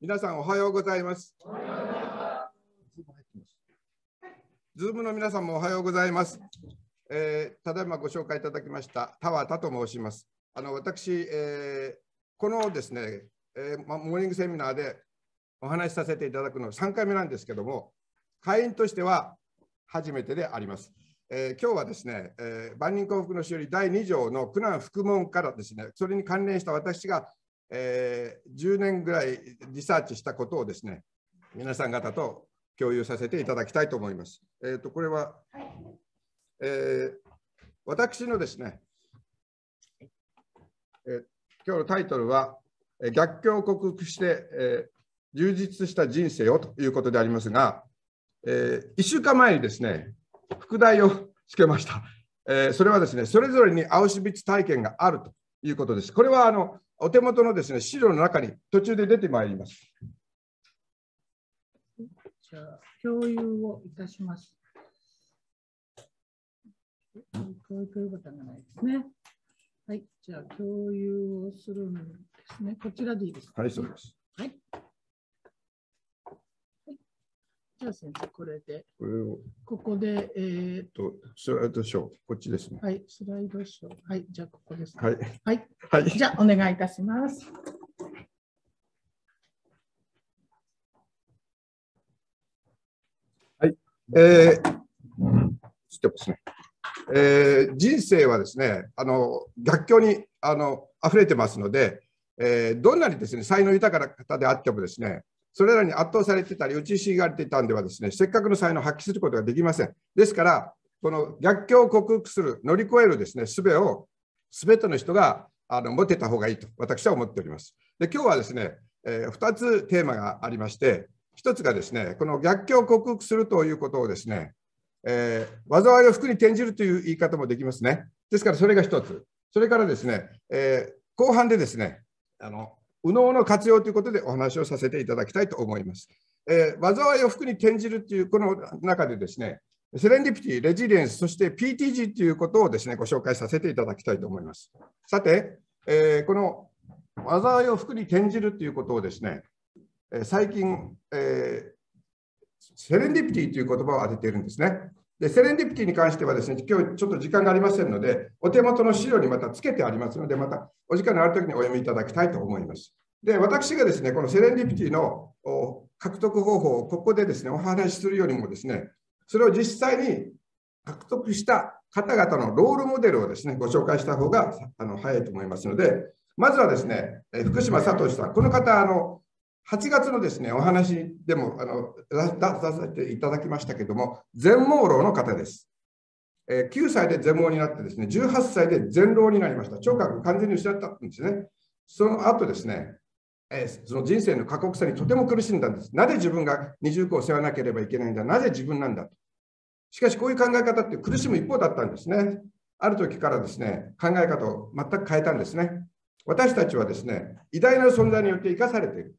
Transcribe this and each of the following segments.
皆さんおはようございます。ズームの皆さんもおはようございます。えー、ただいまご紹介いただきました多和田と申します。あの私、えー、このですね、えー、モーニングセミナーでお話しさせていただくの3回目なんですけども、会員としては初めてであります。えー、今日はですね、えー、万人幸福のしおり第2条の苦難福門からですね、それに関連した私が、えー、10年ぐらいリサーチしたことをですね、皆さん方と共有させていただきたいと思います。えーと、これは、えー、私のですね、えー、今日のタイトルは、逆境を克服して、えー、充実した人生をということでありますが、えー、1週間前にですね、副題をつけました。えー、それはですね、それぞれにアウシュビッツ体験があるということです。これはあのお手元のですね資料の中に途中で出てまいります。じゃあ、共有をいたします。共有ということがないですね。はい、じゃあ共有をするんですね。こちらでいいですか、ね、はい、そうです。はい。じゃあ先生、これで。これを。ここで、えー、と、スライドショー、こっちですね。はい、スライドショー。はい、じゃあここです、ね。はい。はい。はい、じゃあお願いいたします。はい。えー、してますね。えー、人生はですね、あの逆境にあの溢れてますので、えー、どんなにですね才能豊かな方であってもですね、それらに圧倒されてたり、打ちひしがれていたんではですね、せっかくの才能を発揮することができません。ですから、この逆境を克服する、乗り越えるですね、術を、すべての人があの持てた方がいいと、私は思っております。で、今日はですね、えー、2つテーマがありまして、1つがですね、この逆境を克服するということをですね、えー、災いを服に転じるという言い方もできますね。ですから、それが1つ。それからですね、えー、後半でですね、あの右脳の活用ということでお話をさせていただきたいと思います。えー、災いを服に転じるというこの中でですね、セレンディピティ、レジリエンス、そして PTG ということをですね、ご紹介させていただきたいと思います。さて、えー、この災いを服に転じるということをですね、最近、えー、セレンディピティという言葉を当てているんですね。で、セレンディピティに関してはですね、今日ちょっと時間がありませんので、お手元の資料にまたつけてありますので、またお時間のあるときにお読みいただきたいと思います。で、私がですね、このセレンディピティの獲得方法をここでですね、お話しするよりもですね、それを実際に獲得した方々のロールモデルをですね、ご紹介した方があの早いと思いますので、まずはですね、福島聡さん、この方、あの8月のですね、お話でもあの出させていただきましたけども、全盲ろうの方です。えー、9歳で全盲になってですね、18歳で全盲になりました。聴覚完全に失ったんですね。その後ですね、えー、その人生の過酷さにとても苦しんだんです。なぜ自分が二重苦を背負わなければいけないんだ？なぜ自分なんだ？と。しかし、こういう考え方って苦しむ一方だったんですね。ある時からですね、考え方を全く変えたんですね。私たちはですね、偉大な存在によって生かされている。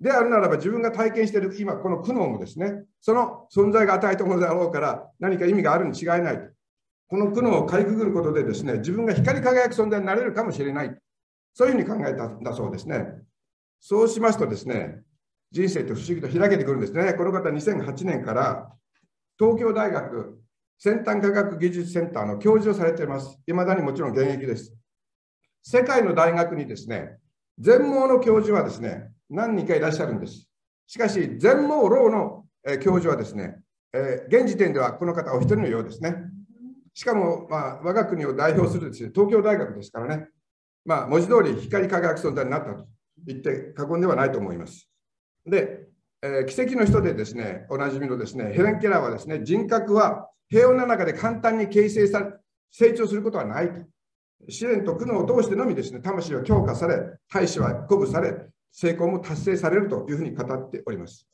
であるならば自分が体験している今この苦悩もですね、その存在が与えたものであろうから何か意味があるに違いない。この苦悩をかいくぐることでですね、自分が光り輝く存在になれるかもしれない。そういうふうに考えたんだそうですね。そうしますとですね、人生って不思議と開けてくるんですね。この方2008年から東京大学先端科学技術センターの教授をされています。いまだにもちろん現役です。世界の大学にですね、全盲の教授はですね、何人かいらっしゃるんです。しかし、全盲ろうの、教授はですね、えー、現時点ではこの方お一人のようですね。しかも、まあ、我が国を代表するです、ね、東京大学ですからね、まあ、文字通り光り輝く存在になったと言って過言ではないと思います。で、えー、奇跡の人でですね、おなじみのですね、ヘレン・ケラーはですね、人格は平穏な中で簡単に形成され、成長することはないと。試練と苦悩を通してのみですね、魂は強化され、大使は鼓舞され、成功も達成されるというふうに語っております。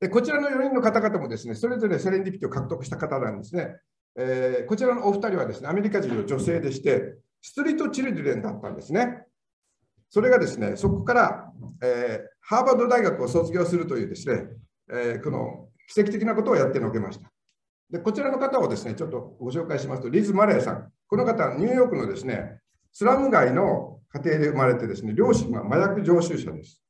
でこちらの4人の方々もですね、それぞれセレンディピティを獲得した方なんですね。えー、こちらのお二人はですね、アメリカ人の女性でして、ストリート・チルドレンだったんですね。それがですね、そこから、えー、ハーバード大学を卒業するというですね、えー、この奇跡的なことをやってのけました。でこちらの方をですね、ちょっとご紹介しますと、リズ・マレーさん。この方ニューヨークのですね、スラム街の家庭で生まれてですね、両親が麻薬常習者です。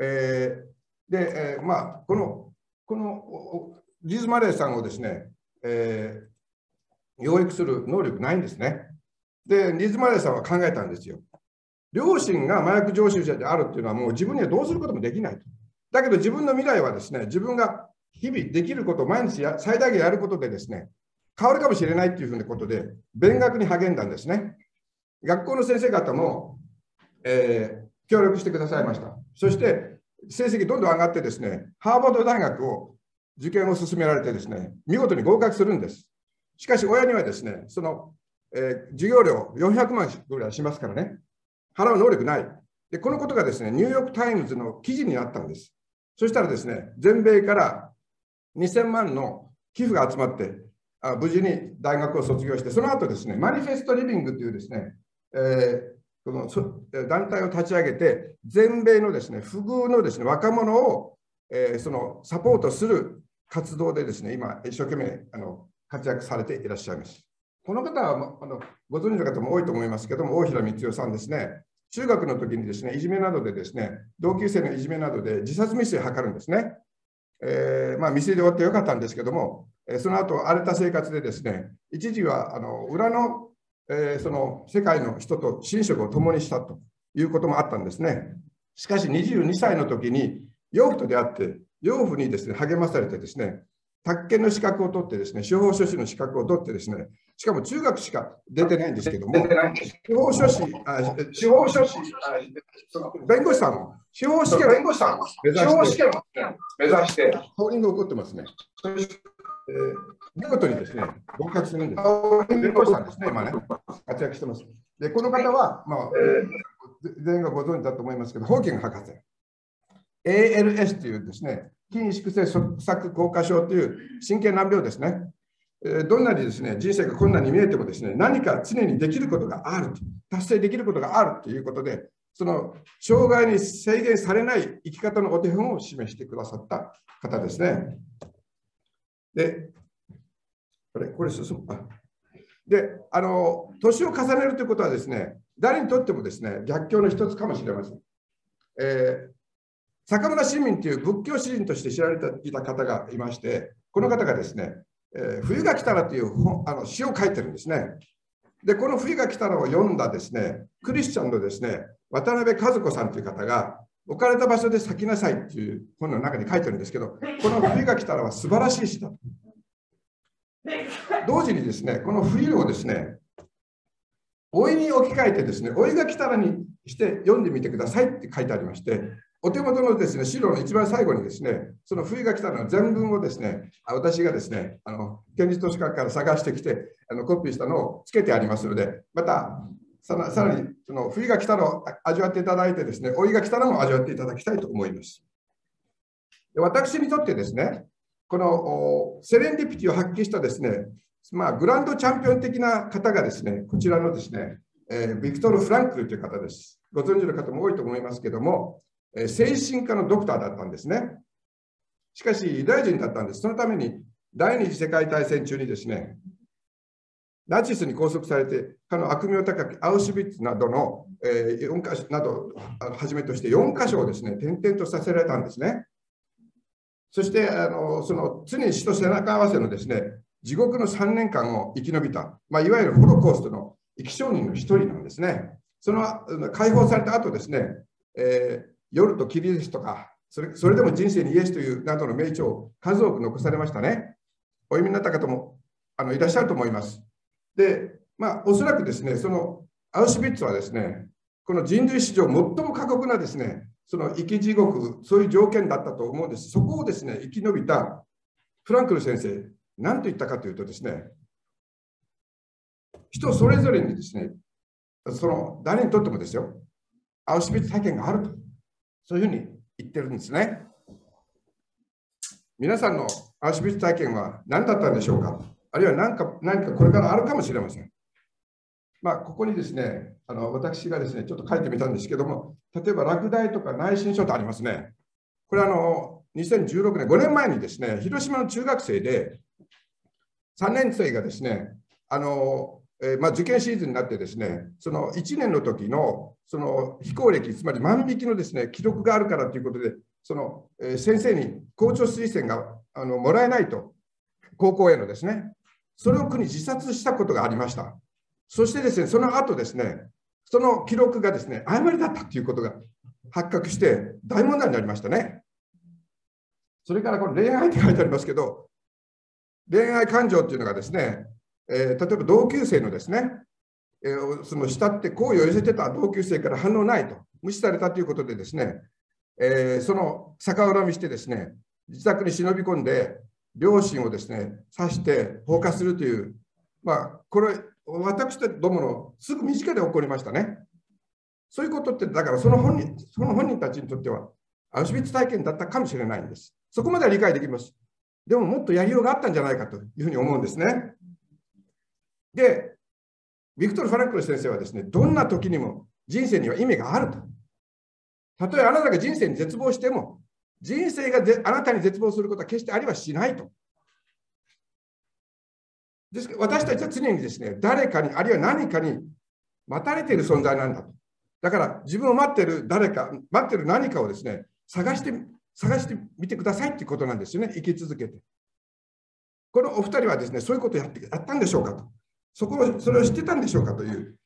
えー、で、えー、まあ、この、このリーズ・マレーさんをですね、えー、養育する能力ないんですね。で、リーズ・マレーさんは考えたんですよ。両親が麻薬常習者であるっていうのはもう自分にはどうすることもできないと。だけど自分の未来はですね、自分が日々できることを毎日や最大限やることでですね、変わるかもしれないっていうふうなことで、勉学に励んだんですね。学校の先生方も、えー、協力してくださいました。そして、成績どんどん上がってですね、ハーバード大学を受験を進められてですね、見事に合格するんです。しかし、親にはですね、その、えー、授業料400万ぐらいしますからね、払う能力ない。で、このことがですね、ニューヨーク・タイムズの記事になったんです。そしたらですね、全米から2000万の寄付が集まって、あ無事に大学を卒業して、その後ですね、マニフェストリビングというですね、えー、この団体を立ち上げて、全米のですね、不遇のですね、若者を、えー、そのサポートする活動でですね、今、一生懸命あの活躍されていらっしゃいます。この方はあのご存知の方も多いと思いますけども、大平光代さんですね、中学の時にですね、いじめなどでですね、同級生のいじめなどで自殺未遂を図るんですね。えー、まあ、未遂で終わってよかったんですけども、えその後荒れた生活でですね、一時はあの裏の,、えー、その世界の人と寝食を共にしたということもあったんですね。しかし22歳の時に養父と出会って、養父にですね励まされてですね、宅建の資格を取ってですね、司法書士の資格を取ってですね、しかも中学しか出てないんですけども、司法書士、司法書士、弁護士さんも、司法試験弁護士さん目指して、目指して、法輪が起こってますね。えー、見事にですね、合格するんです。弁護士さんですね、今ね、活躍してます。で、この方は、まあ、全員がご存知だと思いますけど、ホーキング博士。ALS というですね、筋萎縮性側索硬化症という神経難病ですね。どんなにですね、人生が困難に見えてもですね、何か常にできることがある、達成できることがあるということで、その障害に制限されない生き方のお手本を示してくださった方ですね。で、これ、これ進む。で、あの、年を重ねるということはですね、誰にとってもですね、逆境の一つかもしれません。えー、坂村市民という仏教詩人として知られていた方がいまして、この方がですね、えー、冬が来たらという本あの詩を書いてるんですね。で、この冬が来たらを読んだですね、クリスチャンのですね、渡辺和子さんという方が、置かれた場所で咲きなさいという本の中に書いてるんですけど、この冬が来たらは素晴らしい詩だ。同時にですね、この冬をですね、老いに置き換えてですね、老いが来たらにして読んでみてくださいって書いてありまして、お手元のですね、資料の一番最後にですね、その冬が来たの全文をですね、私がですね、あの、県立図書館から探してきて、あのコピーしたのをつけてありますので、また、さらさらにその冬が来たのを味わっていただいてですね、老いが来たのも味わっていただきたいと思います。で私にとってですね、このセレンディピティを発揮したですね、まあ、グランドチャンピオン的な方がですね、こちらのですね、えー、ビクトル・フランクルという方です。ご存知の方も多いと思いますけどもえ、精神科のドクターだったんですね。しかし、ユダヤ人だったんです。そのために、第二次世界大戦中にですね、ナチスに拘束されて、かの悪名高きアウシュビッツなどの、えー、4か所などをはじめとして4箇所をですね、転々とさせられたんですね。そして、あのその常に死と背中合わせのですね、地獄の3年間を生き延びた、まあ、いわゆるホロコーストの生き証人の一人なんですね。その解放された後ですね、えー夜と霧ですとか、それそれでも人生にイエスというなどの名著を数多く残されましたね。お読みになった方もあのいらっしゃると思います。で、まあ、おそらくですね、そのアウシュビッツはですね、この人類史上最も過酷なですね、その生き地獄、そういう条件だったと思うんです。そこをですね、生き延びたフランクル先生、何と言ったかというとですね、人それぞれにですね、その誰にとってもですよ、アウシュビッツ体験があると。そういうふうに言ってるんですね。皆さんのアウシュビッツ体験は何だったんでしょうか？あるいは何か何かこれからあるかもしれません。まあ、ここにですね、あの私がですね、ちょっと書いてみたんですけども、例えば落第とか内申書とありますね。これあの、2016年、5年前にですね、広島の中学生で、3年生がですね、あの、えー、まあ、受験シーズンになってですね、その1年の時のその非行歴、つまり万引きのですね記録があるからということで、その、えー、先生に校長推薦があのもらえないと、高校へのですね、それを苦に自殺したことがありました。そしてですね、その後ですね、その記録がですね、誤りだったということが発覚して大問題になりましたね。それからこの恋愛って書いてありますけど、恋愛感情っていうのがですね、えー、例えば同級生のですね、えー、その慕って好意を寄せてた同級生から反応ないと、無視されたということでですね、えー、その逆恨みしてですね、自宅に忍び込んで、両親をですね、刺して放火するという、まあ、これ、私どものすぐ身近で起こりましたね。そういうことって、だからその本人その本人たちにとっては、アウシュビッツ体験だったかもしれないんです。そこまでは理解できます。でももっとやりようがあったんじゃないかというふうに思うんですね。で、ビクトル・ファランクル先生はですね、どんな時にも人生には意味があると。たとえあなたが人生に絶望しても、人生があなたに絶望することは決してありはしないと。ですから私たちは常にですね、誰かに、あるいは何かに待たれている存在なんだと。だから自分を待っている誰か、待っている何かをですね、探して、探してみてくださいっていうことなんですよね、生き続けて。このお二人はですね、そういうことをやってやったんでしょうかと。そこを、それを知ってたんでしょうかという、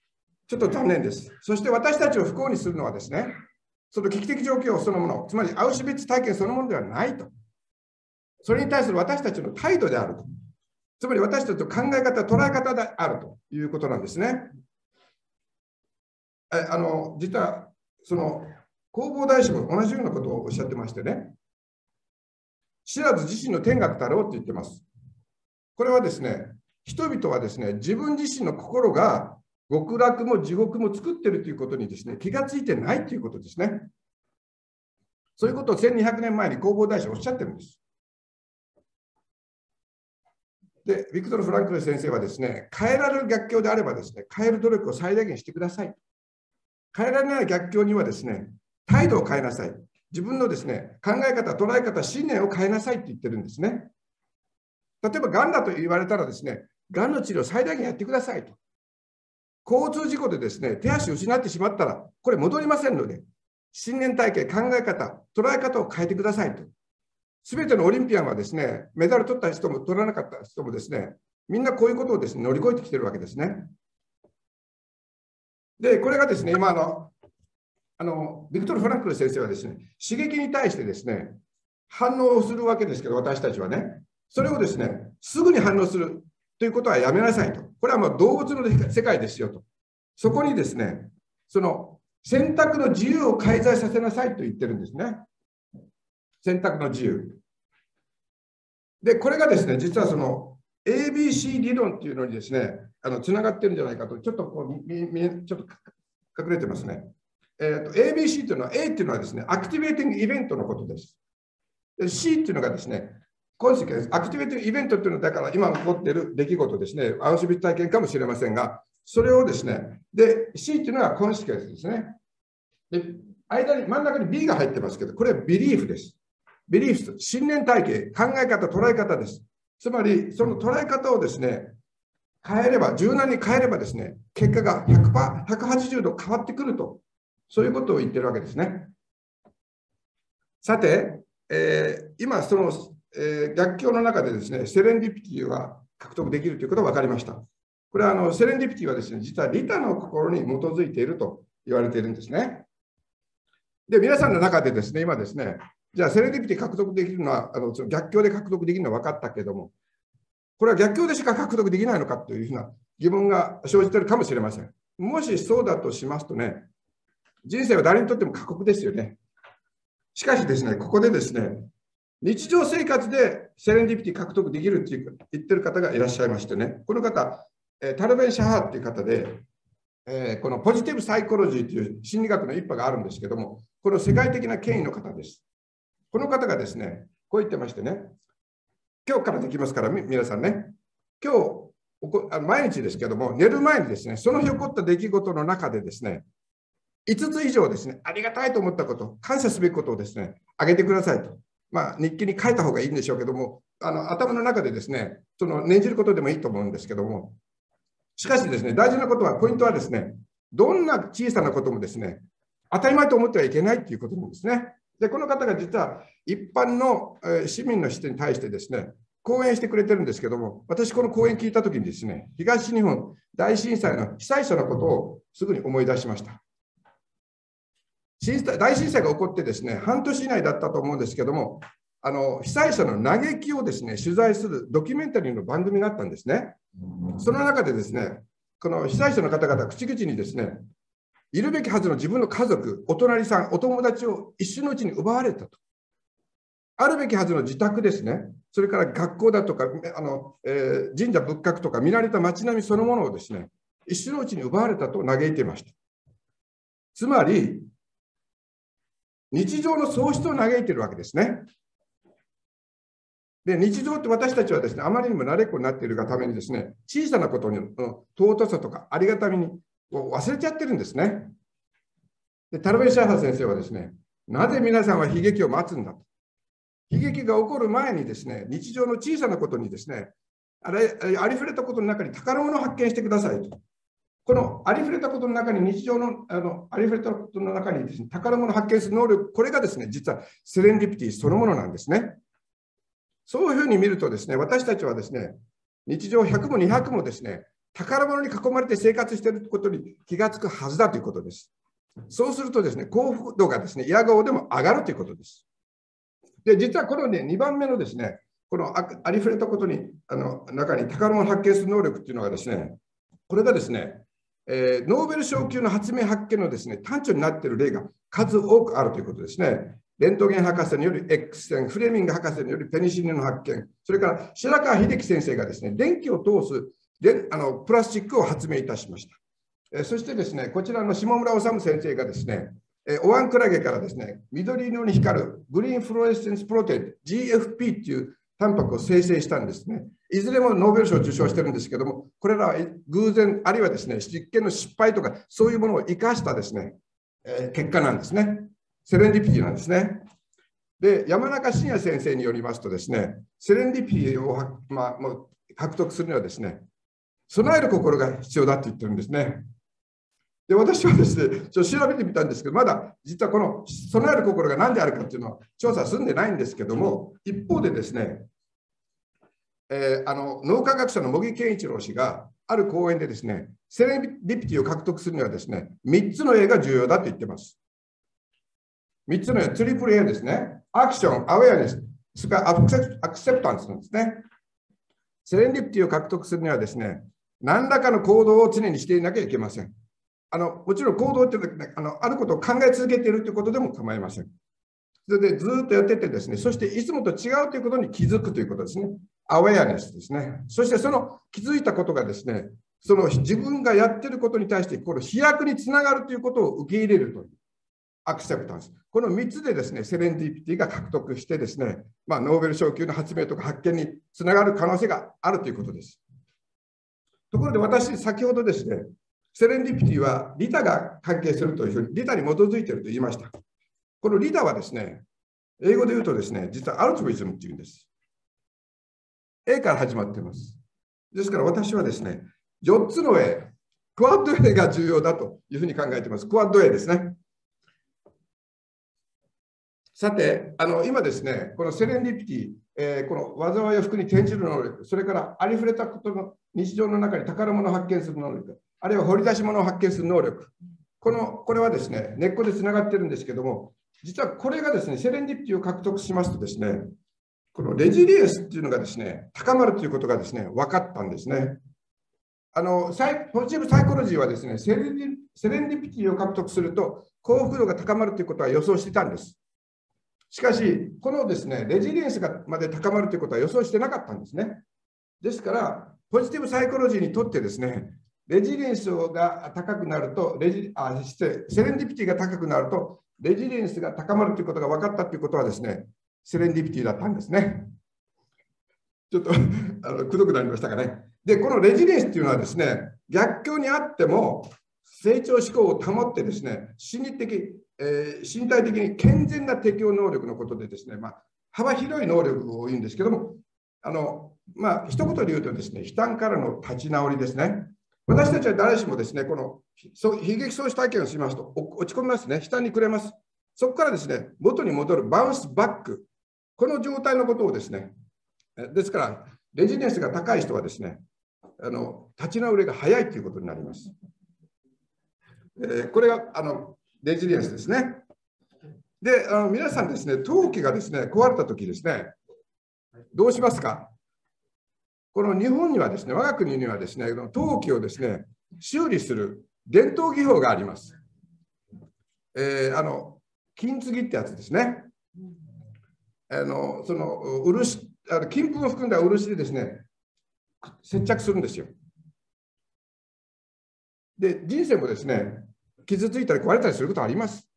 ちょっと残念です。そして私たちを不幸にするのはですね、その危機的状況そのもの、つまりアウシュビッツ体験そのものではないと。それに対する私たちの態度であると。つまり私たちの考え方、捉え方であるということなんですね。あの実は、その弘法大師も同じようなことをおっしゃってましてね、知らず自身の天学だろうって言ってます。これはですね、人々はですね、自分自身の心が極楽も地獄も作ってるということにですね、気がついてないということですね。そういうことを1200年前に弘法大師おっしゃってるんです。で、ビクトル・フランクル先生はですね、変えられる逆境であればですね、変える努力を最大限してください。変えられない逆境にはですね、態度を変えなさい。自分のですね、考え方、捉え方、信念を変えなさいって言ってるんですね。例えば、がんだと言われたらですね、がんの治療を最大限やってくださいと。交通事故でですね、手足を失ってしまったら、これ戻りませんので、信念体系、考え方、捉え方を変えてくださいと。すべてのオリンピアンはですね、メダル取った人も取らなかった人もですね、みんなこういうことをですね、乗り越えてきてるわけですね。で、これがですね、今の、あの、ビクトル・フランクル先生はですね、刺激に対してですね、反応をするわけですけど、私たちはね、それをですね、すぐに反応するということはやめなさいと。これはもう動物の世界ですよと。そこにですね、その選択の自由を介在させなさいと言ってるんですね。選択の自由。で、これがですね、実はその ABC 理論っていうのにですね、あのつながってるんじゃないかと、ちょっとこうちょっと隠れてますね。えーと、ABC というのは A っていうのはですね、アクティベーティングイベントのことです。で C っていうのがですね、コンセケン、アクティベーティイベントっていうのは、だから今起こっている出来事ですね、アウシュビッ体験かもしれませんが、それをですね、で、C っていうのはコンセケンスですね。で、間に、真ん中に B が入ってますけど、これはビリーフです。ビリーフ、信念体系、考え方、捉え方です。つまり、その捉え方をですね、変えれば、柔軟に変えればですね、結果が100%、180度変わってくると、そういうことを言ってるわけですね。さて、えー、今、その、えー、逆境の中でですね、セレンディピティは獲得できるということが分かりました。これはあのセレンディピティはですね、実は利他の心に基づいていると言われているんですね。で、皆さんの中でですね、今ですね、じゃあセレンディピティ獲得できるのは、あのその逆境で獲得できるのは分かったけども、これは逆境でしか獲得できないのかというふうな疑問が生じているかもしれません。もしそうだとしますとね、人生は誰にとっても過酷ですよね。しかしですね、ここでですね、日常生活でセレンディピティ獲得できるって言ってる方がいらっしゃいましてね、この方、タルベン・シャハーっていう方で、えこのポジティブサイコロジーという心理学の一派があるんですけども、この世界的な権威の方です。この方がですね、こう言ってましてね、今日からできますから、皆さんね、今日、毎日ですけども、寝る前にですね、その日起こった出来事の中でですね、5つ以上ですね、ありがたいと思ったこと、感謝すべきことをですね、あげてくださいと。まあ、日記に書いた方がいいんでしょうけども、あの頭の中でですね、その念じることでもいいと思うんですけども、しかしですね、大事なことは、ポイントはですね、どんな小さなこともですね、当たり前と思ってはいけないということなんですね。で、この方が実は一般の市民の人に対してですね、講演してくれてるんですけども、私、この講演聞いたときにですね、東日本大震災の被災者のことをすぐに思い出しました。大震災が起こってですね、半年以内だったと思うんですけども、あの被災者の嘆きをですね取材するドキュメンタリーの番組があったんですね。その中でですね、この被災者の方々、口々にですね、いるべきはずの自分の家族、お隣さん、お友達を一瞬のうちに奪われたと。あるべきはずの自宅ですね、それから学校だとか、あのえー、神社仏閣とか見慣れた街並みそのものをですね、一瞬のうちに奪われたと嘆いていました。つまり、日常の喪失を嘆いているわけですね。で日常って私たちはですね、あまりにも慣れっこになっているがためにですね、小さなことに尊さとかありがたみに忘れちゃってるんですね。でタルベ・シャーハ先生はですね、なぜ皆さんは悲劇を待つんだと。悲劇が起こる前にですね、日常の小さなことにですね、あれありふれたことの中に宝物を発見してくださいと。このありふれたことの中に日常のあのありふれたことの中にです、ね、宝物を発見する能力、これがですね、実はセレンディピティそのものなんですね。そういうふうに見るとですね、私たちはですね、日常100も200もですね、宝物に囲まれて生活していることに気がつくはずだということです。そうするとですね、幸福度がですね、嫌顔でも上がるということです。で、実はこのね、2番目のですね、このありふれたことに、あの中に宝物を発見する能力っていうのがですね、これがですね、えー、ノーベル賞級の発明発見のですね、端緒になっている例が数多くあるということですね。レントゲン博士による X 線、フレミング博士によるペニシリンの発見、それから白川秀樹先生がですね、電気を通すであのプラスチックを発明いたしました。えそしてですね、こちらの下村治先生がですね、えおわんクラゲからですね、緑色に光るグリーンフロレスセンスプロテイン、GFP っていうタンパクを生成したんですね。いずれもノーベル賞を受賞してるんですけども、これらは偶然、あるいはですね、実験の失敗とか、そういうものを生かしたですね、え結果なんですね。セレンディピティなんですね。で、山中伸也先生によりますとですね、セレンディピティを、まあ、獲得するにはですね、備える心が必要だって言ってるんですね。で私はですね、ちょっと調べてみたんですけど、まだ実はこの備える心が何であるかっていうのは調査済んでないんですけども、一方でですね、えー、あの脳科学者の茂木健一郎氏がある講演でですね、セレンディピティを獲得するにはですね、3つの A が重要だと言ってます。3つの A、トリプル A ですね。アクション、アウェアネス、それからアクセプタンスなんですね。セレンディピティを獲得するにはですね、何らかの行動を常にしていなきゃいけません。あのもちろん行動ってあのあることを考え続けているということでも構いません。それでずっとやっててですね、そしていつもと違うということに気づくということですね。アウェアネスですね。そしてその気づいたことがですね、その自分がやってることに対してこの飛躍につながるということを受け入れるという。アクセプタンス。この3つでですね、セレンディピティが獲得してですね、まあ、ノーベル賞級の発明とか発見につながる可能性があるということです。ところで私、先ほどですね、セレンディピティはリタが関係するというふうに、リタに基づいていると言いました。このリタはですね、英語で言うとですね、実はアルトリズムっていうんです。A から始まっています。ですから私はですね、4つの A、クワッド A が重要だというふうに考えています。クワッド A ですね。さて、あの今ですね、このセレンディピティ、えー、この災いや服に転じる能力、それからありふれたことの日常の中に宝物を発見する能力、あるいは掘り出し物を発見する能力、このこれはですね、根っこでつながってるんですけども、実はこれがですね、セレンディピティを獲得しますとですね、このレジリエンスっていうのがですね、高まるということがですね、分かったんですね。あのサイポジティブサイコロジーはですねセレンディ、ピティを獲得すると幸福度が高まるということは予想してたんです。しかし、このですね、レジリエンスがまで高まるということは予想してなかったんですね。ですから、ポジティブサイコロジーにとってですね、レジリエンスが高くなると、レジあセレンディピティが高くなると、レジリエンスが高まるということが分かったということはですね、セレンディピティだったんですね。ちょっと あのくどくなりましたかね。で、このレジリエンスっていうのはですね、逆境にあっても成長志向を保ってですね、心理的、えー、身体的に健全な適応能力のことでですね、まあ、幅広い能力を言うんですけども、あのまあ一言で言うとですね、悲嘆からの立ち直りですね。私たちは誰しもですね、この悲劇喪失体験をしますと落ち込みますね、下にくれます。そこからですね、元に戻るバウンスバック、この状態のことをですね、ですから、レジデンスが高い人はですね、あの立ち直りが早いということになります。えー、これがあのレジデンスですね。で、あの皆さんですね、陶器がですね、壊れたときですね、どうしますか？この日本にはですね、我が国にはですね、陶器をですね、修理する伝統技法があります。えー、あの金継ぎってやつですね。あのその漆あの金粉を含んだ漆でですね、接着するんですよ。で、人生もですね、傷ついたり壊れたりすることあります。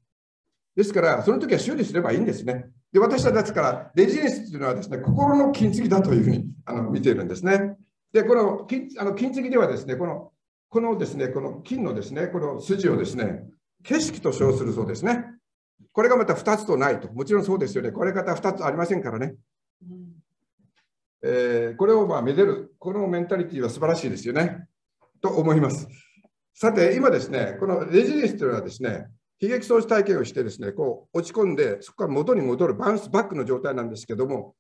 ですから、その時は修理すればいいんですね。で、私たちから、レジデンスというのはですね、心の金継ぎだというふうにあの見ているんですね。で、この金あの金継ぎではですね、このこのですね、この金のですね、この筋をですね、景色と称するそうですね。これがまた2つとないと。もちろんそうですよね。これ方2つありませんからね。うんえー、これをまあめでる、このメンタリティは素晴らしいですよね。と思います。さて、今ですね、このレジリエンスというのはですね、悲劇喪失体験をしてですね、こう落ち込んで、そこから元に戻るバウンスバックの状態なんですけども、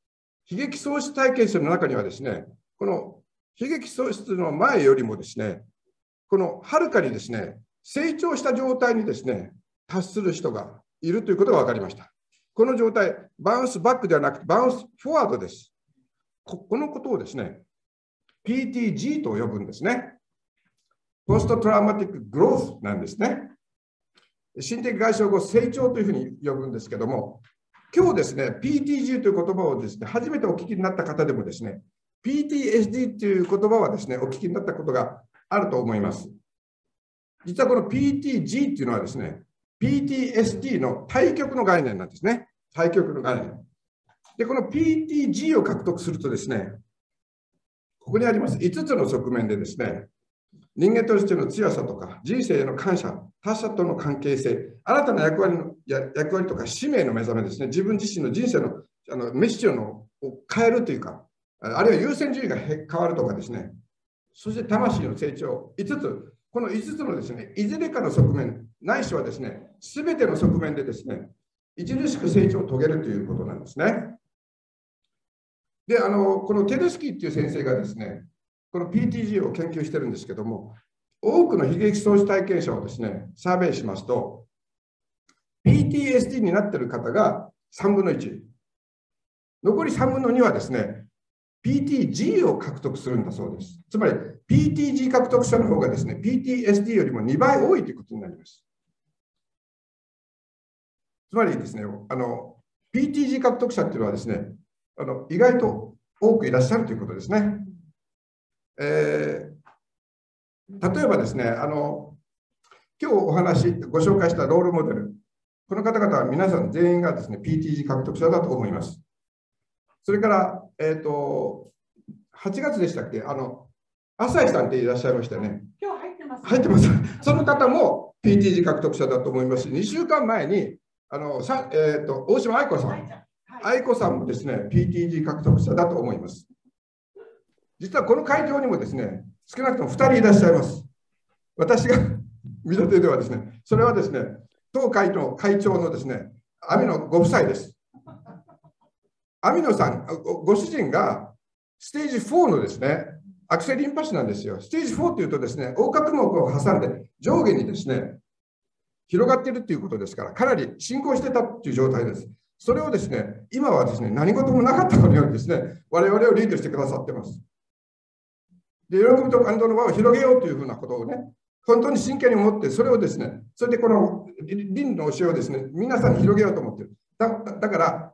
悲劇喪失体験者の中にはですね、この悲劇喪失の前よりもですね、このはるかにですね、成長した状態にですね、達する人がいるということが分かりました。この状態、バウンスバックではなくて、バウンスフォワードです。このことをですね、PTG と呼ぶんですね。ポストトラウマティックグロースなんですね。心的外傷後、成長というふうに呼ぶんですけども、今日ですね、PTG という言葉をですね、初めてお聞きになった方でもですね、PTSD という言葉はですね、お聞きになったことがあると思います。実はこの PTG っていうのはですね、PTSD の対極の概念なんですね。対極の概念。で、この PTG を獲得するとですね、ここにあります5つの側面でですね、人間としての強さとか、人生への感謝、他者との関係性、新たな役割の役割とか使命の目覚めですね、自分自身の人生のあのミッションを変えるというか、あるいは優先順位が変わるとかですね、そして魂の成長、5つ、この5つのですね、いずれかの側面、ないしはですね、すべての側面でですね、著しく成長を遂げるということなんですね。で、あの、このテレスキーっていう先生がですね、この PTG を研究してるんですけども、多くの悲劇喪失体験者をですね、サーベイしますと、PTSD になってる方が3分の1。残り3分の2はですね、PTG を獲得するんだそうです。つまり、PTG 獲得者の方がですね、PTSD よりも2倍多いということになります。つまりですね、あの PTG 獲得者っていうのはですね、あの意外と多くいらっしゃるということですね。えー、例えばですね、あの今日お話、ご紹介したロールモデル、この方々は皆さん全員がですね、PTG 獲得者だと思います。それから、えっ、ー、と、8月でしたっけ？あの、浅井さんっていらっしゃいましたね。今日入ってます、入ってます。その方も PTG 獲得者だと思いますし、2週間前に、あの、さえっ、ー、と、大島愛子さん。愛子さんもですね、PTG 獲得者だと思います。実はこの会場にもですね、少なくとも2人いらっしゃいます。私が 見立てではですね、それはですね、当会の会長のですね、網野ご夫妻です。網野さん、ご主人がステージ4のですね、アクセリンパ腫なんですよ。ステージ4というとですね、横隔膜を挟んで上下にですね、広がっているということですから、かなり進行してたという状態です。それをですね、今はですね、何事もなかったかのようにですね、我々をリードしてくださってます。で、喜びと感動の輪を広げようというふうなことをね、本当に真剣に思って、それをですね、それでこの輪の教えをですね、皆さんに広げようと思ってる。だだから、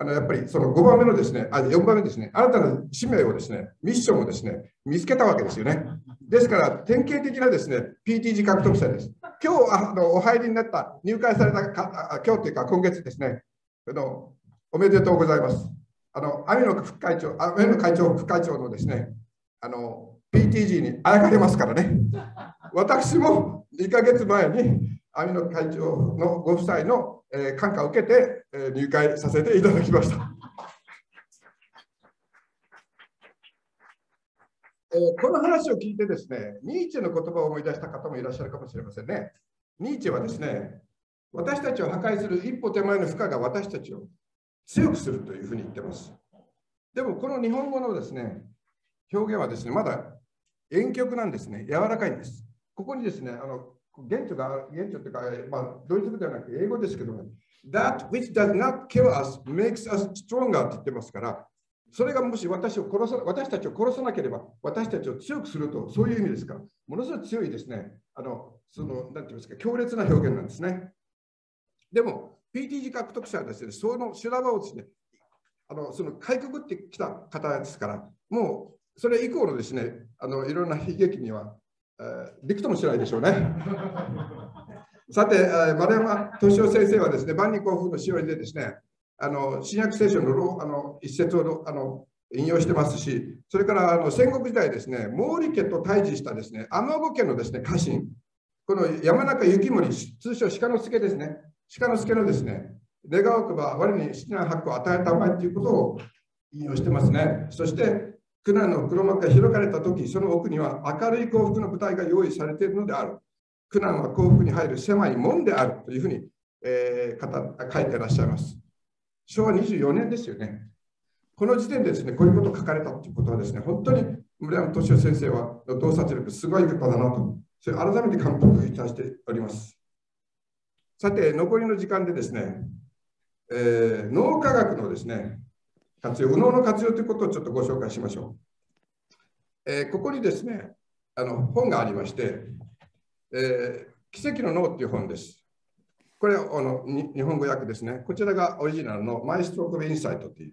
あのやっぱりその5番目のですね、あ4番目ですね、新たな使命をですね、ミッションをですね、見つけたわけですよね。ですから、典型的なですね、PTG 獲得者です。今日あのお入りになった、入会されたか、今日というか今月ですね、あのおめでとうございます。あの、網野副会長、網野会長、副会長のですね、あの、PTG にあやかれますからね。私も2ヶ月前に網野会長のご夫妻の、えー、感化を受けて、えー、入会させていただきました。えー、この話を聞いてですね、ニーチェの言葉を思い出した方もいらっしゃるかもしれませんね。ニーチェはですね、私たちを破壊する一歩手前の負荷が私たちを強くするというふうに言ってます。でも、この日本語のですね、表現はですね、まだ遠曲なんですね、柔らかいんです。ここにですね、あの原著が、原著というか、まあ、ドイツ語ではなく英語ですけども、That which does not kill us makes us stronger って言ってますから、それがもし私を殺さ私たちを殺さなければ、私たちを強くすると、そういう意味ですから、ものすごい強いですね、あの、その、なんていうんですか、強烈な表現なんですね。でも、PTG 獲得者はですね、その修羅場をですね、あのそのかいくぐってきた方ですから、もうそれ以降のですね、あのいろんな悲劇には、びくともしないでしょうね。さて、丸山敏夫先生はですね、万里幸福のしおりでですね、あの新約聖書のあの一節をあの引用してますし、それからあの戦国時代ですね、毛利家と対峙したですね、天子家のですね、家臣、この山中幸森、通称鹿之助ですね、鹿之助のですね、願わくば我に七難八苦を与えたまえということを引用してますね。そして、苦難の黒幕が開かれたとき、その奥には明るい幸福の舞台が用意されているのである。苦難は幸福に入る狭い門であるというふうに、えー、書いてらっしゃいます。昭和24年ですよね。この時点でですね、こういうことを書かれたということはですね、本当に村山敏夫先生は洞察力すごい方だなと、それ改めて感服いたしております。さて、残りの時間でですね、えー、脳科学のですね、活用、右脳の活用ということをちょっとご紹介しましょう。えー、ここにですね、あの本がありまして、えー、奇跡の脳っていう本です。これあの日本語訳ですね。こちらがオリジナルのマイストローク・インサイトという。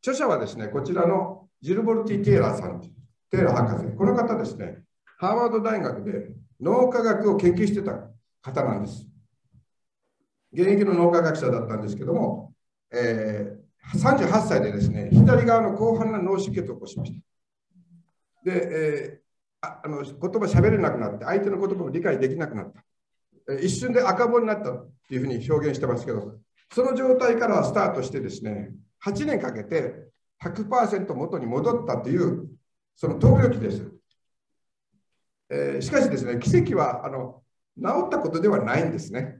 著者はですね、こちらのジルボルティ・テイラーさん、テイラー博士。この方ですね、ハーバード大学で脳科学を研究してた方なんです。現役の脳科学者だったんですけども、えー、38歳でですね、左側の広範な脳出血を起こしました。で、えー、ああの言葉喋れなくなって、相手の言葉も理解できなくなった。一瞬で赤棒になったっていうふうに表現してますけど、その状態からスタートしてですね、8年かけて100%元に戻ったという、その闘病期です。えー、しかしですね、奇跡はあの治ったことではないんですね。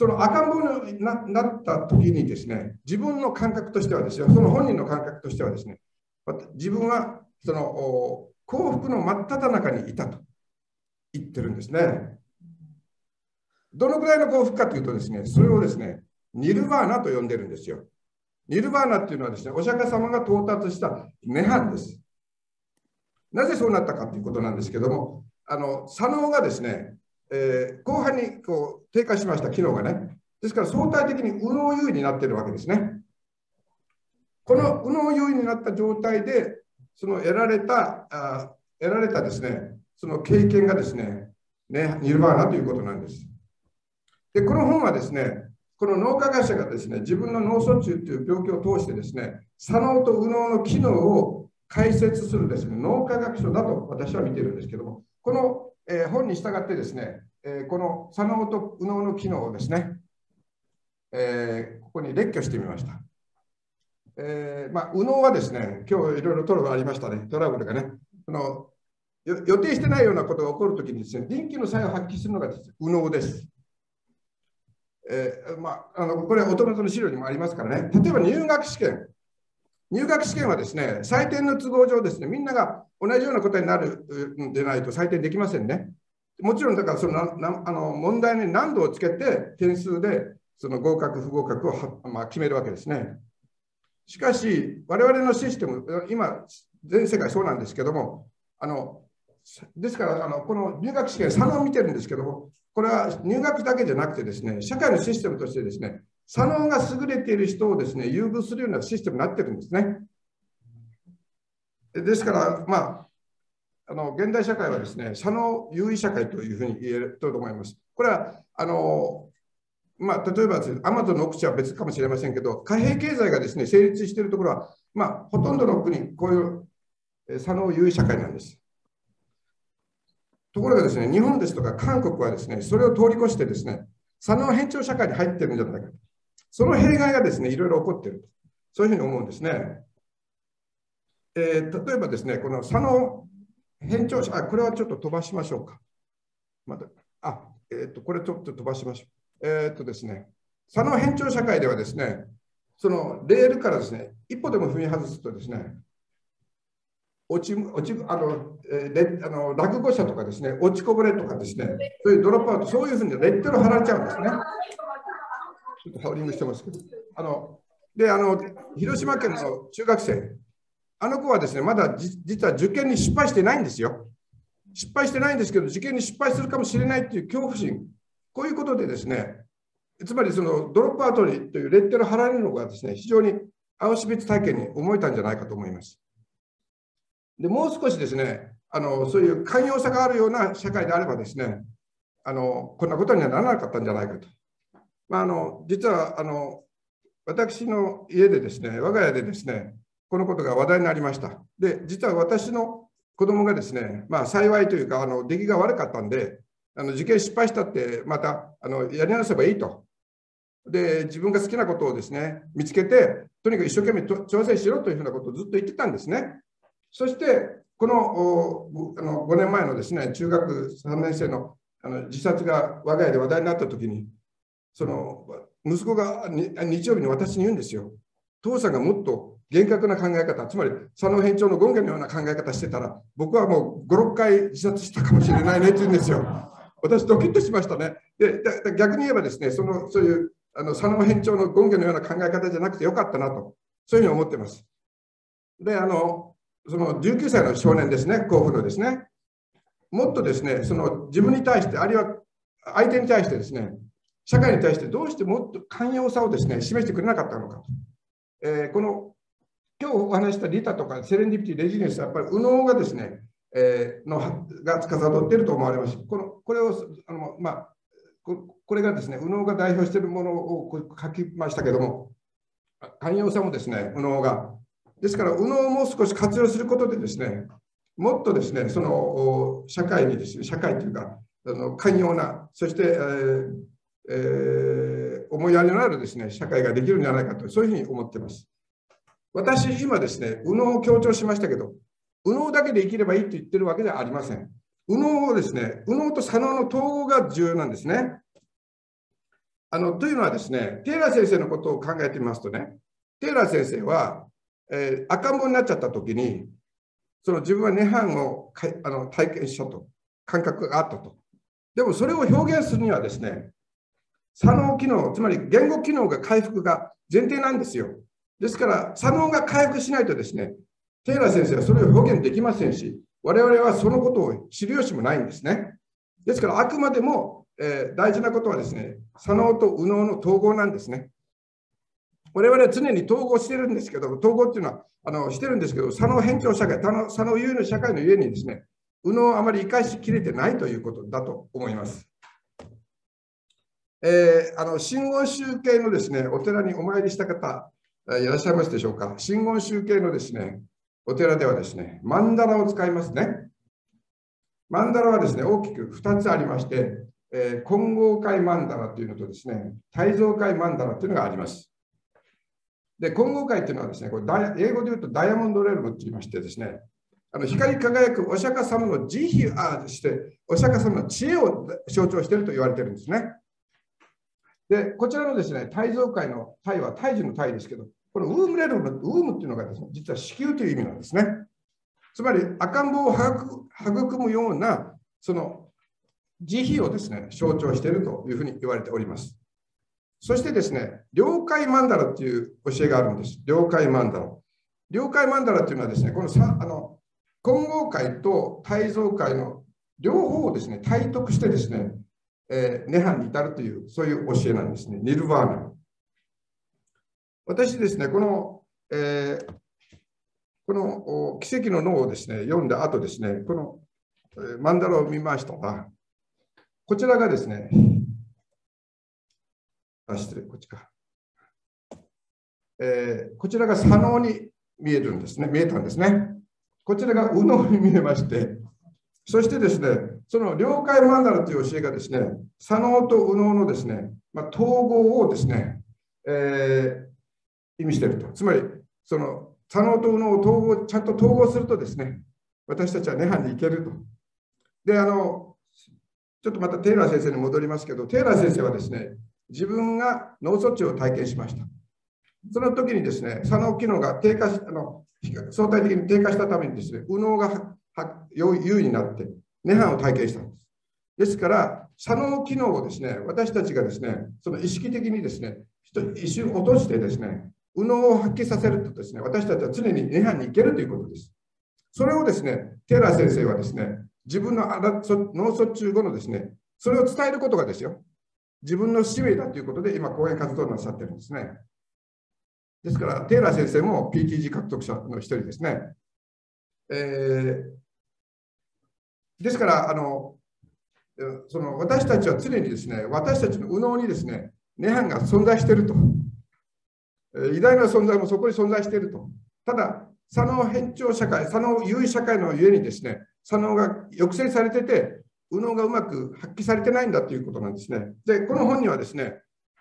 その赤ん坊になった時にですね、自分の感覚としてはですよ、その本人の感覚としてはですね、自分はその幸福の真っ只中にいたと。言ってるんですね。どのくらいの幸福かというとですね、それをですね、ニルバーナと呼んでるんですよ。ニルバーナっていうのはですね、お釈迦様が到達した涅槃です。なぜそうなったかということなんですけども、あの左脳がですね、えー、後半にこう低下しました、機能がね。ですから相対的に右脳優位になっているわけですね。この右脳優位になった状態で、その得られた、あ得られたですね、その経験がですね、ね、ニルバーナということなんです。で、この本はですね、この脳科学者がですね、自分の脳卒中という病気を通してですね、左脳と右脳の機能を解説するですね、脳科学書だと私は見ているんですけども、この、えー、本に従ってですね、えー、この左脳と右脳の機能をですね、えー、ここに列挙してみました。えーまあ、右脳はですね、今日いろいろトラブルありましたね、トラブルがね。その予定してないようなことが起こるときにですね、臨機の際を発揮するのがです、ね、右脳です。えー、まあ、あのこれはお手元の資料にもありますからね、例えば入学試験。入学試験はですね、採点の都合上ですね、みんなが同じような答えになるんでないと採点できませんね。もちろん、だからそのなあの問題に難度をつけて点数でその合格、不合格をは、まあ、決めるわけですね。しかし、我々のシステム、今、全世界そうなんですけども、あのですからあの、この入学試験3を見てるんですけども、これは入学だけじゃなくてですね、社会のシステムとしてですね、左脳が優れている人をですね、優遇するようなシステムになってるんですね。ですから、まあ、あの現代社会はですね、左脳優位社会というふうに言えると思います。これは、あのまあ、例えばアマゾンの奥地は別かもしれませんけど、貨幣経済がですね成立しているところは、まあ、ほとんどの国、こういう左脳優位社会なんです。ところがですね、日本ですとか韓国はですね、それを通り越してですね、左脳変調社会に入ってるんじゃないかと。その弊害がですね、いろいろ起こっていると。そういうふうに思うんですね。えー、例えばですね、この佐野変調者、あ、これはちょっと飛ばしましょうか。また、あ、えっ、ー、と、これちょっと飛ばしましょう。えっ、とですね、佐野変調社会ではですね、そのレールからですね、一歩でも踏み外すとですね、落ち落ちあの、えー、あの落語者とかですね、落ちこぼれとかですね、そういうドロップアウト、そういうふうにレッテルを貼られちゃうんですね。ちょっとハウリングしてますけど。あのであの広島県の中学生、あの子はですね、まだ実は受験に失敗してないんですよ。失敗してないんですけど、受験に失敗するかもしれないという恐怖心、こういうことでですね、つまりそのドロップアウトにというレッテルを貼られるのがですね、非常にアウシュビッツ体験に思えたんじゃないかと思います。でもう少しですねあの、そういう寛容さがあるような社会であればですね、あのこんなことにはならなかったんじゃないかと。まあ、あの実はあの私の家でですね、我が家でですね、このことが話題になりました。で、実は私の子供がですね、まあ、幸いというか、あの出来が悪かったんで、あの受験失敗したって、またあのやり直せばいいと。で、自分が好きなことをですね、見つけて、とにかく一生懸命挑戦しろというふうなことをずっと言ってたんですね。そして、このあの5年前のですね中学3年生のあの自殺が我が家で話題になったときに、その息子が日曜日に私に言うんですよ。父さんがもっと厳格な考え方、つまり佐野編長の権限のような考え方してたら、僕はもう5、6回自殺したかもしれないねって言うんですよ。私、ドキッとしましたね。で逆に言えばですね、そのそういうあの佐野編長の権限のような考え方じゃなくてよかったなと、そういうふうに思ってます。で、あのその19歳の少年ですね、甲府のですね、もっとですね、その自分に対して、あるいは相手に対してですね、社会に対してどうしてもっと寛容さをですね、示してくれなかったのか。えー、この今日お話したリタとかセレンディピティ、レジリエンスはやっぱり右脳がですね、えー、のが司っていると思われます。このこれをあの、まあこ、れがですね、右脳が代表しているものを書きましたけども、寛容さもですね、右脳がですから、右脳をもう少し活用することでですね、もっとですね、その社会にですね、社会というか、あの寛容な、そして、えーえー、思いやりのあるですね、社会ができるんじゃないかと、そういうふうに思っています。私、今ですね、右脳を強調しましたけど、右脳だけで生きればいいと言ってるわけではありません。右脳をですね、右脳と左脳の統合が重要なんですね。あのというのはですね、テイラー先生のことを考えてみますとね、テイラー先生は、えー、赤ん坊になっちゃった時に、その自分は涅槃をかあの体験したと、感覚があったと。でもそれを表現するにはですね、左脳機能、つまり言語機能が回復が前提なんですよ。ですから、左脳が回復しないとですね、テイラー先生はそれを表現できませんし、我々はそのことを知る由もないんですね。ですから、あくまでも、えー、大事なことはですね、左脳と右脳の統合なんですね。我々は常に統合してるんですけど、統合っていうのはあのしてるんですけど、佐野偏重社会、佐野優位の社会のゆえにですね、右脳をあまり生かしきれてないということだと思います。えー、あの真言宗系のですね、お寺にお参りした方、いらっしゃいますでしょうか？真言宗系のですね、お寺ではですね、曼荼羅を使いますね。曼荼羅はですね、大きく2つありまして、えー、混合会曼荼羅というのとですね、大蔵会曼荼羅というのがあります。で、混合界っていうのはですね、これ英語で言うとダイヤモンドレールムって言いましてですね、あの光り輝くお釈迦様の慈悲あして、お釈迦様の知恵を象徴していると言われているんですね。で、こちらのですね、大蔵界の体は胎児の体ですけど、このウームレールム、ウームっていうのがですね、実は子宮という意味なんですね。つまり赤ん坊を育むような、その慈悲をですね、象徴しているというふうに言われております。そしてですね、了解曼荼羅っていう教えがあるんです。了解曼荼羅。了解曼荼羅っていうのはですね、このさあの混合界と大蔵界の両方をですね、体得してですね、えー、涅槃に至るという、そういう教えなんですね。ニルバーナ。私ですね、この、えー、この奇跡の脳をですね、読んだ後ですね、この、えー、曼荼羅を見ましたが、こちらがですね、あ、失礼、こっちか。えー、こちらが左脳に見えるんですね、見えたんですね。こちらが右脳に見えまして、そしてですね、その了解マナラという教えがですね、左脳と右脳のですね、まあ、統合をですね、えー、意味していると。つまり、その左脳と右脳を統合ちゃんと統合するとですね、私たちは涅槃に行けると。で、あの、ちょっとまたテイラー先生に戻りますけど、テイラー先生はですね、自分が脳卒中を体験しました。その時にですね、左脳機能が低下し、あの相対的に低下したためにですね、右脳が優位になって、涅槃を体験したんです。ですから、左脳機能をですね、私たちがですね、その意識的にですね、一瞬落としてですね、右脳を発揮させるとですね、私たちは常に涅槃に行けるということです。それをですね、テーラー先生はですね、自分の脳卒中後のですね、それを伝えることがですよ、自分の使命だということで、今、講演活動なさってるんですね。ですから、テーラー先生も PTG 獲得者の一人ですね。えー、ですから、あのその私たちは常にですね、私たちの右脳にですね、涅槃が存在していると。偉大な存在もそこに存在していると。ただ、左脳変調社会、左脳優位社会のゆえにですね、左脳が抑制されてて、右脳がうまく発揮されてないんだということなんですね。で、この本にはですね、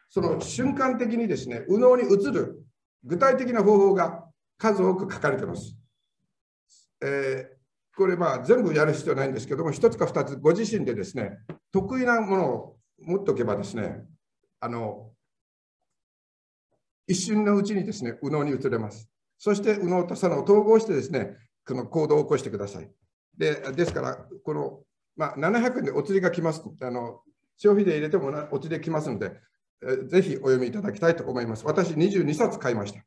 その瞬間的にですね、右脳に移る具体的な方法が数多く書かれています。えーこれまあ全部やる必要ないんですけども、一つか二つご自身でですね、得意なものを持っておけばですね、あの、一瞬のうちにですね、右脳に移れます。そして右脳と左脳を統合してですね、この行動を起こしてください。でですから、この、まあ、700円でお釣りが来ます。あの消費で入れてもお釣りで来ますので、えぜひお読みいただきたいと思います。私、22冊買いました。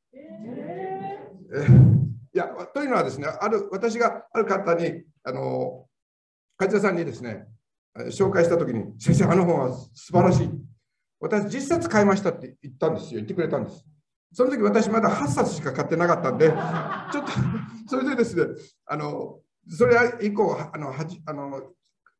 えーいや、というのはですね、ある私がある方に、あの梶田さんにですね、紹介したときに、先生、あの本は素晴らしい。私、10冊買いましたって言ったんですよ、言ってくれたんです。その時私、まだ8冊しか買ってなかったんで、ちょっと、それでですね、あのそれ以降、あのはじあの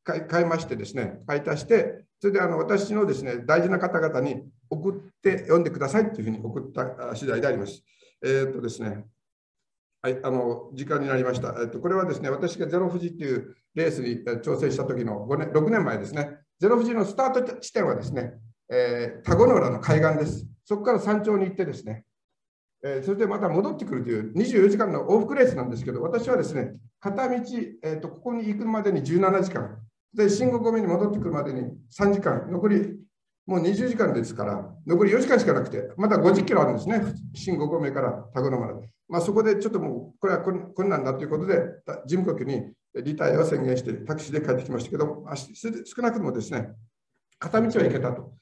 買いましてですね、買い足して、それであの私のですね、大事な方々に送って読んでくださいというふうに送った次第であります。えー、っとですね、はい、あの時間になりました。えっと、これはですね、私がゼロ富士っていうレースに挑戦した時の5年6年前ですね、ゼロ富士のスタート地点はですね、えー、田子の浦の海岸です。そこから山頂に行ってですね、えー、それでまた戻ってくるという24時間の往復レースなんですけど、私はですね、片道、えーと、ここに行くまでに17時間、で、信号込みに戻ってくるまでに3時間、残りもう20時間ですから、残り4時間しかなくて、まだ50キロあるんですね、新5合目から田子の村で。まあ、そこでちょっともう、これは困難だということで、事務局にリタイアを宣言して、タクシーで帰ってきましたけど、少なくともですね、片道は行けたと。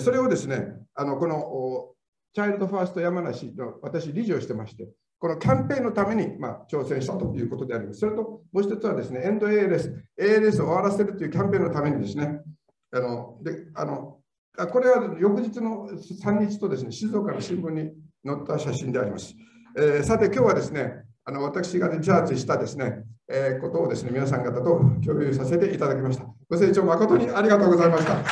それをですね、あのこのチャイルドファースト山梨の私、理事をしてまして、このキャンペーンのために、まあ、挑戦したということであります。それと、もう一つはですね、エンド ALS、ALS を終わらせるというキャンペーンのためにですね、あのであのこれは翌日の3日とですね、静岡の新聞に載った写真であります。えー、さて、今日はですね、あの私がリチャージしたですね、えー、ことをですね、皆さん方と共有させていただきました。ご清聴誠にありがとうございました。